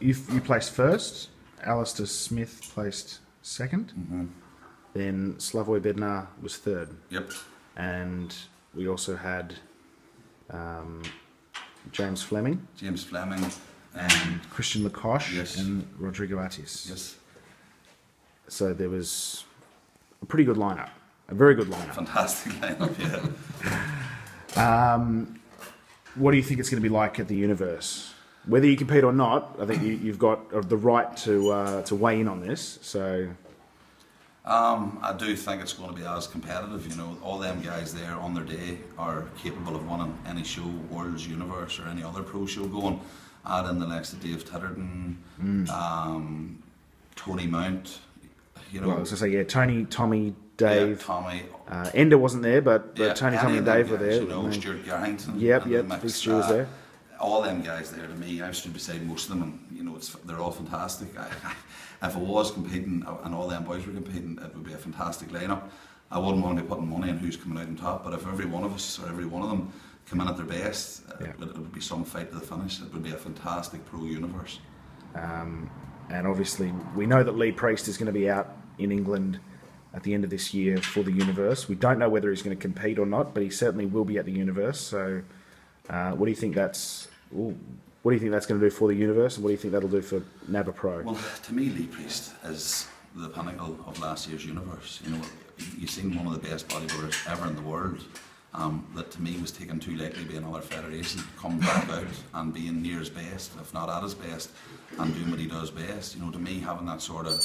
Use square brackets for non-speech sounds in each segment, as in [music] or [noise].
you, you placed first. Alistair Smyth placed 2nd Mm-hmm. Then Slavoj Bednar was third, Yep. and we also had um, James Fleming, James Fleming. And Christian Lacoche, Yes. and Rodrigo Atis. yes. So there was a pretty good lineup, a very good lineup. Fantastic lineup. Yeah. [laughs] What do you think it's going to be like at the Universe? Whether you compete or not, I think you, you've got uh, the right to uh, to weigh in on this. So Um, I do think it's going to be as competitive. You know, all them guys there on their day are capable of winning any show, World's Universe or any other pro show going. Add in the likes of Dave Titterton, um, Tony Mount. You know, well, I was to say, yeah, Tony, Tommy, yeah, Dave, Tommy. uh, Ender wasn't there, but, but yeah, Tony, Tommy, and Dave were there. You know, Stuart Garrington. Yep, the yep, mix. big Stu was there. All them guys there to me, I've stood beside most of them, and you know, it's they're all fantastic. I, [laughs] if I was competing uh, and all them boys were competing, it would be a fantastic lineup. I wouldn't want to be putting money on who's coming out on top, but if every one of us or every one of them come in at their best, uh, Yeah. it, would, it would be some fight to the finish. It would be a fantastic pro universe. Um, and obviously, we know that Lee Priest is going to be out in England at the end of this year for the Universe. We don't know whether he's going to compete or not, but he certainly will be at the Universe. So, uh, what do you think that's? What do you think that's going to do for the Universe, and what do you think that'll do for NABBA Pro? Well, to me, Lee Priest is the pinnacle of last year's universe. You know, you've seen one of the best bodybuilders ever in the world. Um, that to me was taken too lightly by another federation, come back out and being near his best, if not at his best, and doing what he does best. You know, to me, having that sort of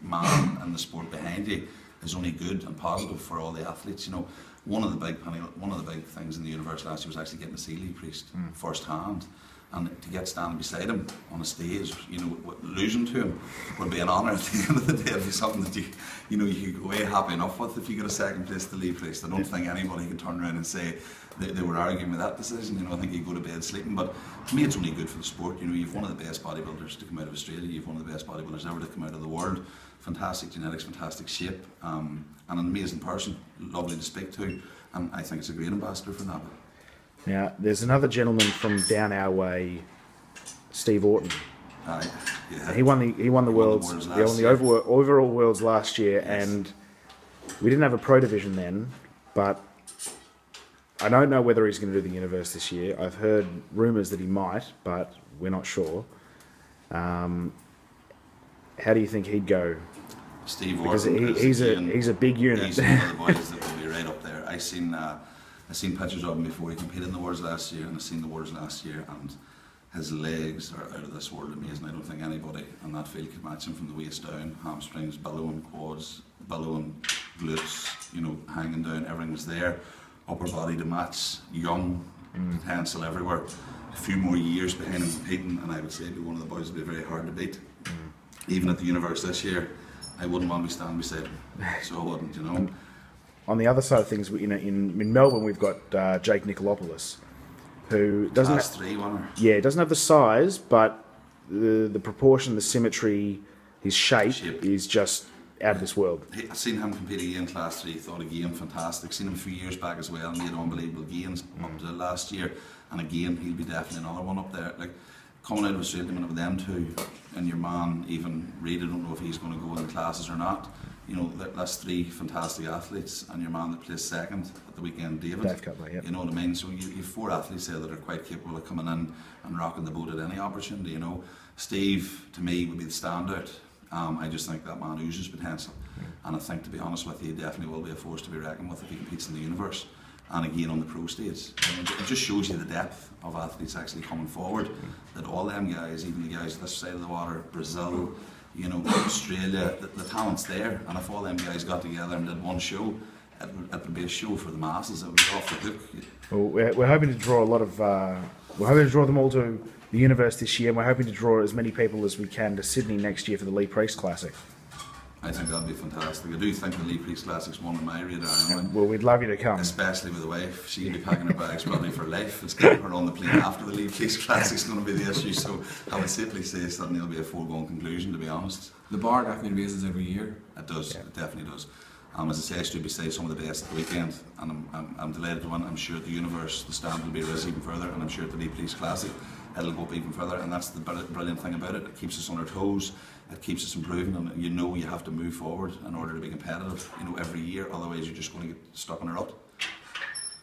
man in the sport behind you is only good and positive for all the athletes. You know, one of the big one of the big things in the universe last year was actually getting to see Lee Priest hmm. first hand. And to get standing beside him on a stage, you know, losing to him would be an honour at the [laughs] end of the day. It'd be something that you, you know, you could go away happy enough with if you got a second place to Lee Priest. I don't think anybody could turn around and say they, they were arguing with that decision. You know, I think you go to bed sleeping. But to me, it's only good for the sport. You know, you've one of the best bodybuilders to come out of Australia. You've one of the best bodybuilders ever to come out of the world. Fantastic genetics, fantastic shape, um, and an amazing person. Lovely to speak to, and I think it's a great ambassador for NABBA. Now, there's another gentleman from down our way, Steve Orton. Aye, yeah. He won the he won the He won the worlds worlds last won the year. over, overall worlds last year, Yes. and we didn't have a pro division then, but I don't know whether he's going to do the universe this year. I've heard rumours that he might, but we're not sure. Um, how do you think he'd go? Steve Because he, he's a he's a big unit. He's one of the boys that will be [laughs] right up there. I seen uh, I seen pictures of him before he competed in the Worlds last year, and I've seen the Worlds last year, and his legs are out of this world amazing. I don't think anybody on that field could match him from the waist down, hamstrings, billowing quads, billowing glutes, you know, hanging down. Everything was there. Upper body to match, young, mm. potential everywhere. A few more years behind him competing, and I would say be one of the boys would be very hard to beat. Mm. Even at the universe this year, I wouldn't want to be standing beside him. [laughs] So I wouldn't, you know. On the other side of things, you know, in, in Melbourne we've got uh, Jake Nikolopoulos, who doesn't Class three yeah doesn't have the size, but the the proportion, the symmetry, his shape, Shape. is just out of this world. I've seen him compete again class three, thought again fantastic. Seen him a few years back as well, made unbelievable gains up to last year. And again, he'll be definitely another one up there. Like coming out of Australia with them two, and your man, even Reid, I don't know if he's going to go in the classes or not. You know, that, that's three fantastic athletes, and your man that plays second at the weekend, David. Dave Cutler, yep. You know what I mean? So you, you've four athletes there that are quite capable of coming in and rocking the boat at any opportunity. You know, Steve to me would be the standout. Um, I just think that man oozes potential, and I think to be honest with you, he definitely will be a force to be reckoned with if he competes in the universe. And again on the pro stage, it just shows you the depth of athletes actually coming forward. That all them guys, even the guys this side of the water, Brazil, you know, Australia, the, the talent's there. And if all them guys got together and did one show, it would, it would be a show for the masses. It would be off the hook. Well, we're, we're hoping to draw a lot of. Uh, we're hoping to draw them all to the universe this year, and we're hoping to draw as many people as we can to Sydney next year for the Lee Priest Classic. I think that'd be fantastic. I do think the Lee Priest Classic's one on my radar anyway. Well, we'd love you to come. Especially with the wife, she'll be packing her bags probably for life. It's getting her on the plane after the Lee Priest Classic's going to be the issue. So I would safely say something will be a foregone conclusion, to be honest. The bar definitely raises every year. It does, it definitely does. Um, as I say, I stood beside some of the best at the weekend, and I'm, I'm, I'm delighted to win. I'm sure the universe the stand will be raised even further, and I'm sure at the Lee Priest Classic it'll go up even further. And that's the brilliant thing about it. It keeps us on our toes. It keeps us improving, and you know you have to move forward in order to be competitive. You know every year, otherwise you're just going to get stuck in a rut.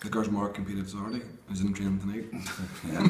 The girls Mark competed Saturday. I was in training tonight. [laughs] Yeah.